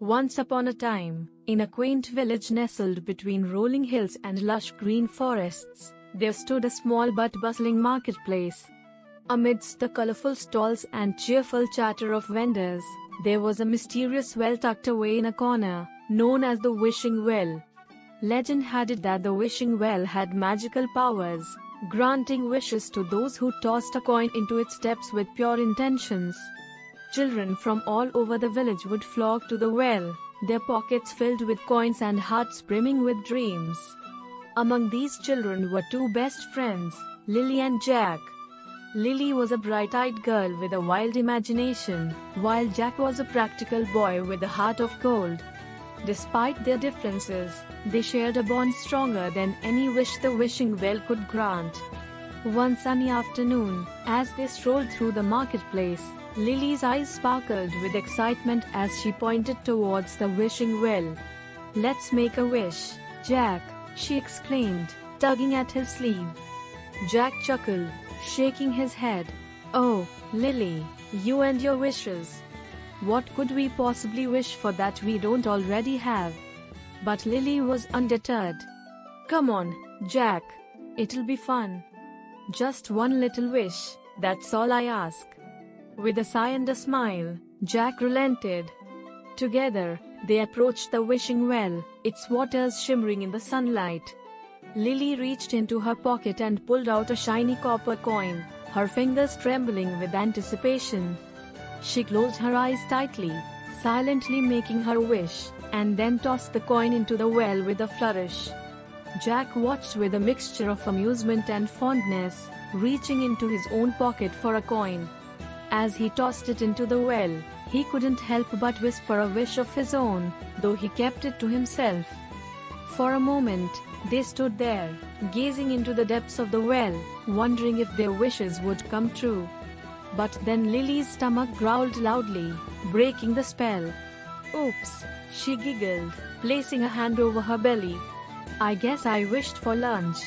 Once upon a time, in a quaint village nestled between rolling hills and lush green forests, there stood a small but bustling marketplace. Amidst the colorful stalls and cheerful chatter of vendors, there was a mysterious well tucked away in a corner, known as the Wishing Well. Legend had it that the Wishing Well had magical powers, granting wishes to those who tossed a coin into its depths with pure intentions. Children from all over the village would flock to the well, their pockets filled with coins and hearts brimming with dreams. Among these children were two best friends, Lily and Jack. Lily was a bright eyed girl with a wild imagination, while Jack was a practical boy with a heart of gold. Despite their differences, they shared a bond stronger than any wish the wishing well could grant. One sunny afternoon, as they strolled through the marketplace, Lily's eyes sparkled with excitement as she pointed towards the wishing well. Let's make a wish, Jack, she exclaimed, tugging at his sleeve. Jack chuckled, shaking his head. Oh, Lily, you and your wishes. What could we possibly wish for that we don't already have? But Lily was undeterred. Come on, Jack. It'll be fun. Just one little wish, that's all I ask. With a sigh and a smile, Jack relented. Together, they approached the wishing well, its waters shimmering in the sunlight. Lily reached into her pocket and pulled out a shiny copper coin, her fingers trembling with anticipation. She closed her eyes tightly, silently making her wish, and then tossed the coin into the well with a flourish. Jack watched with a mixture of amusement and fondness, reaching into his own pocket for a coin. As he tossed it into the well, he couldn't help but whisper a wish of his own, though he kept it to himself. For a moment, they stood there, gazing into the depths of the well, wondering if their wishes would come true. But then Lily's stomach growled loudly, breaking the spell. Oops, she giggled, placing a hand over her belly. I guess I wished for lunch.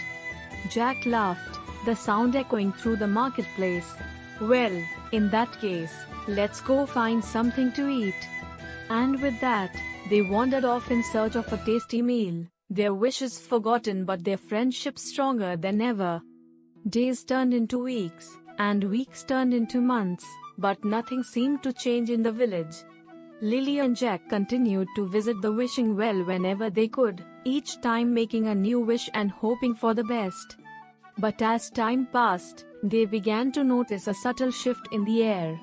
Jack laughed, the sound echoing through the marketplace. Well, in that case, let's go find something to eat. And with that, they wandered off in search of a tasty meal, their wishes forgotten but their friendship stronger than ever. Days turned into weeks, and weeks turned into months, but nothing seemed to change in the village. Lily and Jack continued to visit the wishing well whenever they could, each time making a new wish and hoping for the best. But as time passed, they began to notice a subtle shift in the air.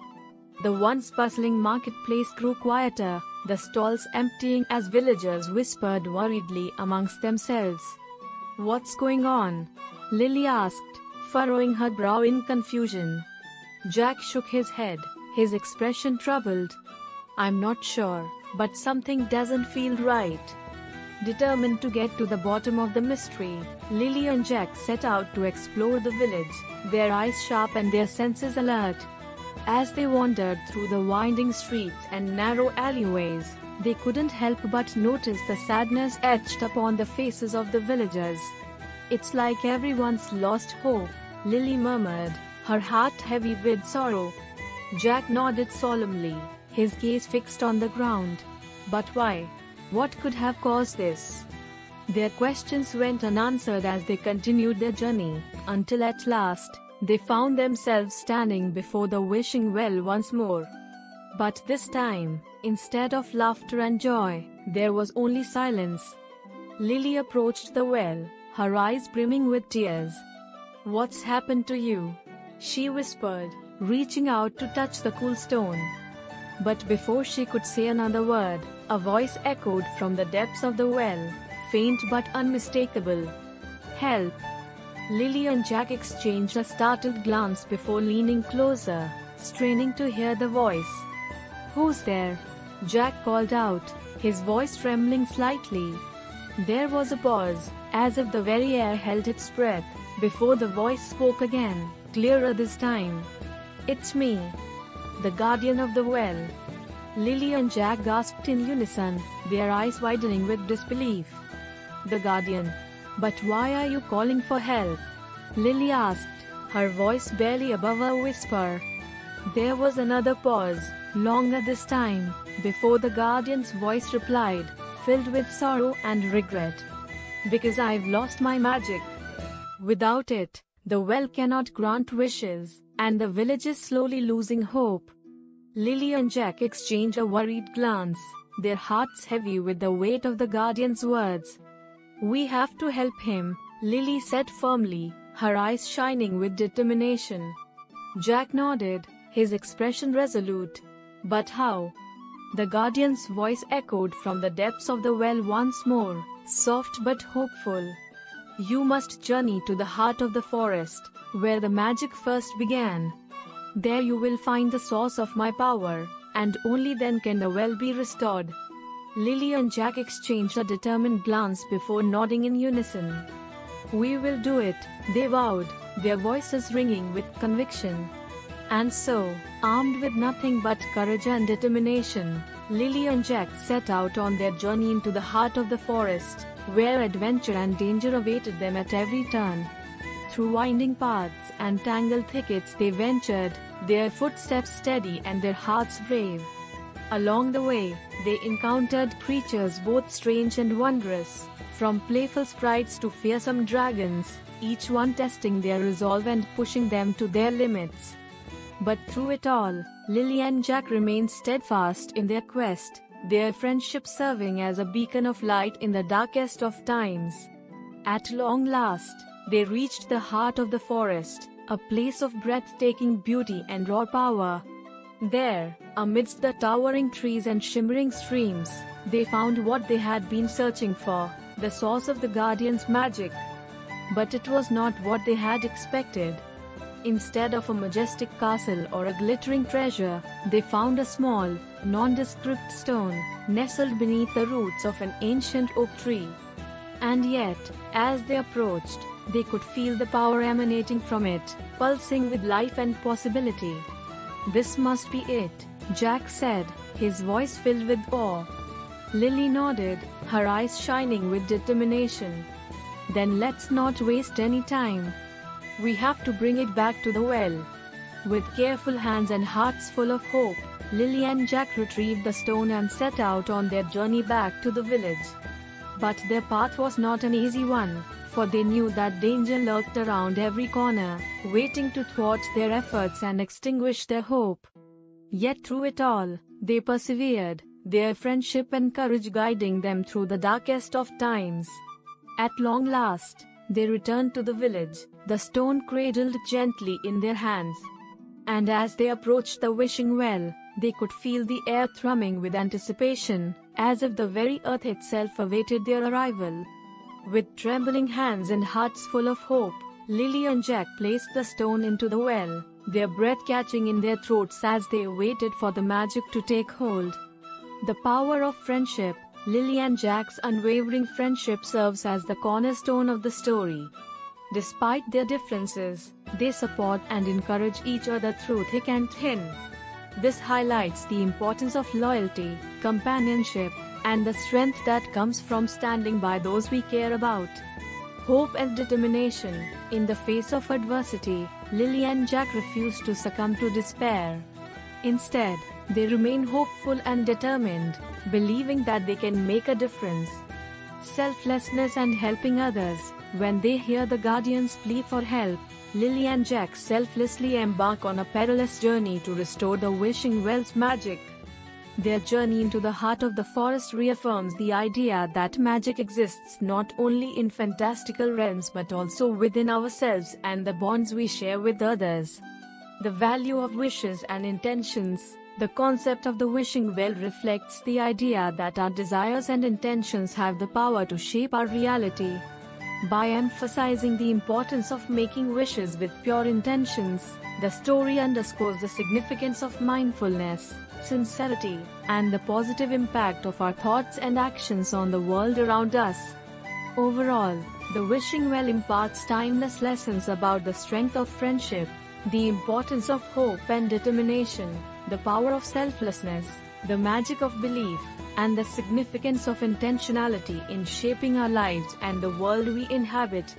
The once bustling marketplace grew quieter, the stalls emptying as villagers whispered worriedly amongst themselves. What's going on? Lily asked, furrowing her brow in confusion. Jack shook his head, his expression troubled. I'm not sure, but something doesn't feel right. Determined to get to the bottom of the mystery, Lily and Jack set out to explore the village, their eyes sharp and their senses alert. As they wandered through the winding streets and narrow alleyways, they couldn't help but notice the sadness etched upon the faces of the villagers. It's like everyone's lost hope, Lily murmured, her heart heavy with sorrow. Jack nodded solemnly, his gaze fixed on the ground. But why? What could have caused this? Their questions went unanswered as they continued their journey, until at last, they found themselves standing before the wishing well once more. But this time, instead of laughter and joy, there was only silence. Lily approached the well, her eyes brimming with tears. What's happened to you? She whispered, reaching out to touch the cool stone. But before she could say another word, a voice echoed from the depths of the well, faint but unmistakable. Help! Lily and Jack exchanged a startled glance before leaning closer, straining to hear the voice. Who's there? Jack called out, his voice trembling slightly. There was a pause, as if the very air held its breath, before the voice spoke again, clearer this time. It's me the guardian of the well. Lily and Jack gasped in unison, their eyes widening with disbelief. The guardian. But why are you calling for help? Lily asked, her voice barely above a whisper. There was another pause, longer this time, before the guardian's voice replied, filled with sorrow and regret. Because I've lost my magic. Without it, the well cannot grant wishes, and the village is slowly losing hope. Lily and Jack exchange a worried glance, their hearts heavy with the weight of the guardian's words. We have to help him, Lily said firmly, her eyes shining with determination. Jack nodded, his expression resolute. But how? The guardian's voice echoed from the depths of the well once more, soft but hopeful. You must journey to the heart of the forest, where the magic first began. There you will find the source of my power, and only then can the well be restored. Lily and Jack exchanged a determined glance before nodding in unison. We will do it, they vowed, their voices ringing with conviction. And so, armed with nothing but courage and determination, Lily and Jack set out on their journey into the heart of the forest, where adventure and danger awaited them at every turn. Through winding paths and tangled thickets they ventured, their footsteps steady and their hearts brave. Along the way, they encountered creatures both strange and wondrous, from playful sprites to fearsome dragons, each one testing their resolve and pushing them to their limits. But through it all, Lily and Jack remained steadfast in their quest, their friendship serving as a beacon of light in the darkest of times. At long last, they reached the heart of the forest, a place of breathtaking beauty and raw power. There, amidst the towering trees and shimmering streams, they found what they had been searching for, the source of the Guardian's magic. But it was not what they had expected. Instead of a majestic castle or a glittering treasure, they found a small, nondescript stone, nestled beneath the roots of an ancient oak tree. And yet, as they approached, they could feel the power emanating from it, pulsing with life and possibility. This must be it, Jack said, his voice filled with awe. Lily nodded, her eyes shining with determination. Then let's not waste any time, we have to bring it back to the well. With careful hands and hearts full of hope, Lily and Jack retrieved the stone and set out on their journey back to the village. But their path was not an easy one, for they knew that danger lurked around every corner, waiting to thwart their efforts and extinguish their hope. Yet through it all, they persevered, their friendship and courage guiding them through the darkest of times. At long last, they returned to the village, the stone cradled gently in their hands. And as they approached the wishing well, they could feel the air thrumming with anticipation, as if the very earth itself awaited their arrival. With trembling hands and hearts full of hope, Lily and Jack placed the stone into the well, their breath catching in their throats as they waited for the magic to take hold. The power of friendship, Lily and Jack's unwavering friendship serves as the cornerstone of the story. Despite their differences, they support and encourage each other through thick and thin. This highlights the importance of loyalty, companionship, and the strength that comes from standing by those we care about. Hope and determination. In the face of adversity, Lily and Jack refuse to succumb to despair. Instead, they remain hopeful and determined, believing that they can make a difference. Selflessness and helping others. When they hear the Guardian's plea for help, Lily and Jack selflessly embark on a perilous journey to restore the Wishing Well's magic. Their journey into the heart of the forest reaffirms the idea that magic exists not only in fantastical realms but also within ourselves and the bonds we share with others. The value of wishes and intentions. The concept of the wishing well reflects the idea that our desires and intentions have the power to shape our reality. By emphasizing the importance of making wishes with pure intentions, the story underscores the significance of mindfulness, sincerity, and the positive impact of our thoughts and actions on the world around us. Overall, the wishing well imparts timeless lessons about the strength of friendship, the importance of hope and determination, the power of selflessness, the magic of belief, and the significance of intentionality in shaping our lives and the world we inhabit.